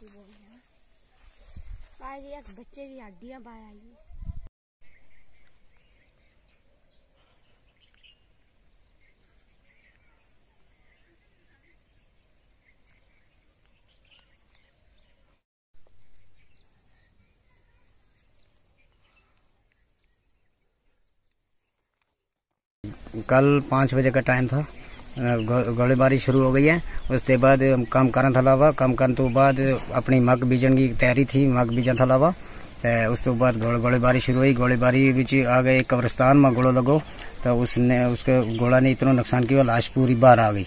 की बोल रहे हैं। भाई एक बच्चे की हड्डियाँ बाहर आई हुई कल पाँच बजे का टाइम था। गोलीबारी शुरू हो गई है। उसके बाद काम करन था लावा। काम करन तो बाद अपनी मग बीजन की तैयारी थी, मग बीजन था लावा। उस तो बाद गोल- गोलीबारी शुरू हुई। गोलीबारी विच आ गए कब्रिस्तान में गोलो लगो। तो उसने, उसके गोला ने इतना नुकसान किया, लाश पूरी बाहर आ गई।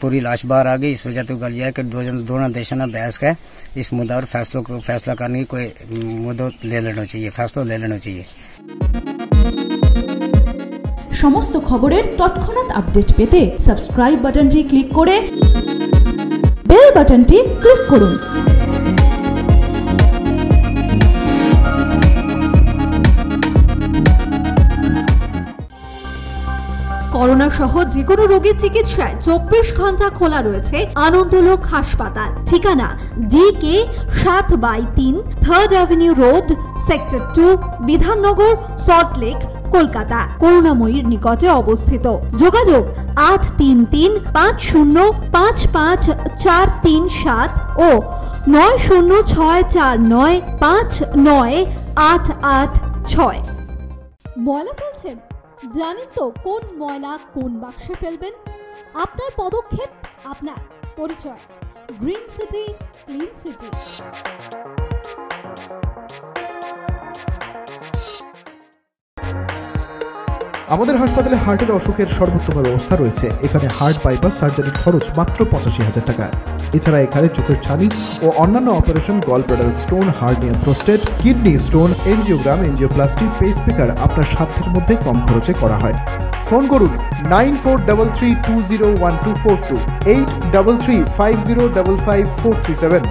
पूरी लाश बाहर आ गई। इस वजह तो गल है कि दो जन, दोनों देशों ने बहस है इस मुद्दा पर फैसलों को, फैसला करने की कोई मुद्दा ले लेना चाहिए, फैसला ले लेना चाहिए। সমস্ত খবরের তৎক্ষণাৎ আপডেট পেতে সাবস্ক্রাইব বাটনটি ক্লিক করে বেল বাটনটি ক্লিক করুন। করোনা সহ যে কোনো রোগীর চিকিৎসায় চব্বিশ ঘণ্টা খোলা রয়েছে আনন্দলোক হাসপাতাল। ঠিকানা ডি কে সাত বাই তিন third avenue road sector two Bidhannagar Salt Lake Kolkata, করুণাময়ীর নিকটে অবস্থিত। যোগাযোগ আট তিন তিন পাঁচ শূন্য পাঁচ পাঁচ চার তিন সাত ও নয় শূন্য ছয় চার নয় পাঁচ নয় আট আট ছয়। ময়লা ফেলছেন? জানেন তো কোন ময়লা কোন বাক্সে ফেলবেন? আপনার পদক্ষেপ, আপনার পরিচয়। Green city, clean city. আমাদের হাসপাতালে হার্টের অসুখের সর্বোত্তম ব্যবস্থা রয়েছে। এখানে হার্ট বাইপাস সার্জারির খরচ মাত্র পঁচাশি হাজার টাকা। এছাড়া এখানে চোখের ছানি ও অন্যান্য operation gall bladder stone hernia prostate kidney stone angiogram angioplasty pacemaker আপনার সাধ্যের মধ্যে কম খরচে করা হয়। ফোন করুন nine four double three two zero one two four two, eight double three five zero double five four three seven,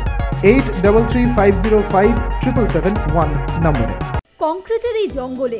eight double three five zero five triple seven one নম্বরে। কংক্রিটের এই জঙ্গলে